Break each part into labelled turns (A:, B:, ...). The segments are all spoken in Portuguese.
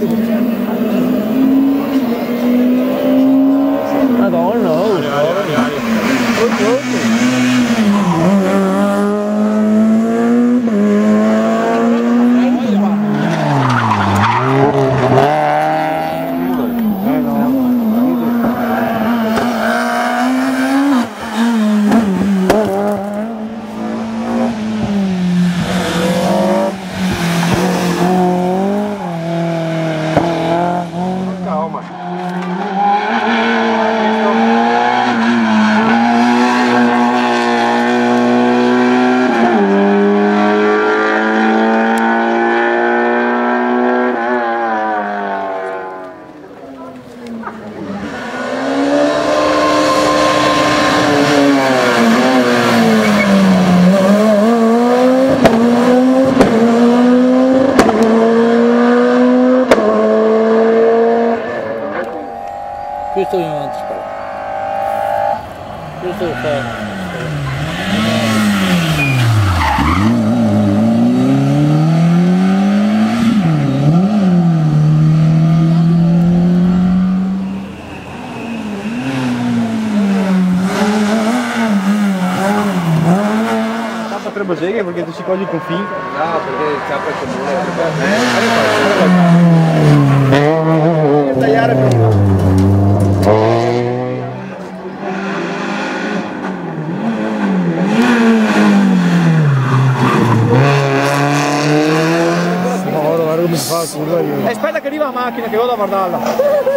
A: Thank you. estoy antes, cara. Yo estou fan. Boseghe perché tu ci cogli il confine? No, perché c'è questo muro. Eh, mi que Aspetta che arriva la macchina che vado a guardarla.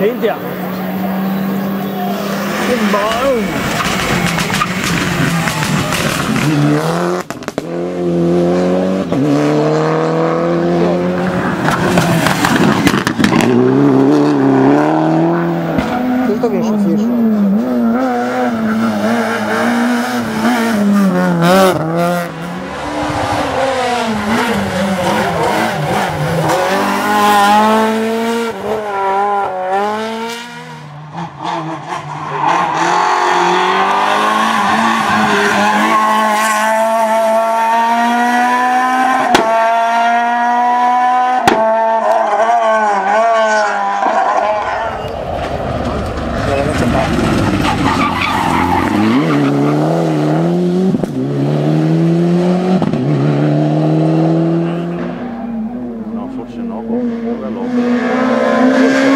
A: 停掉！你妈！确实老高，真的老高。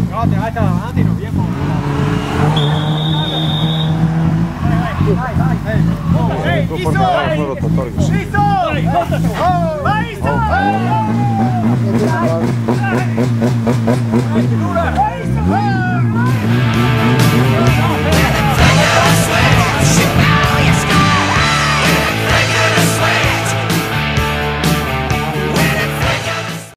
A: No, te va a echar adelante y nos viejo. Vai, vai, vai! Vai, vai!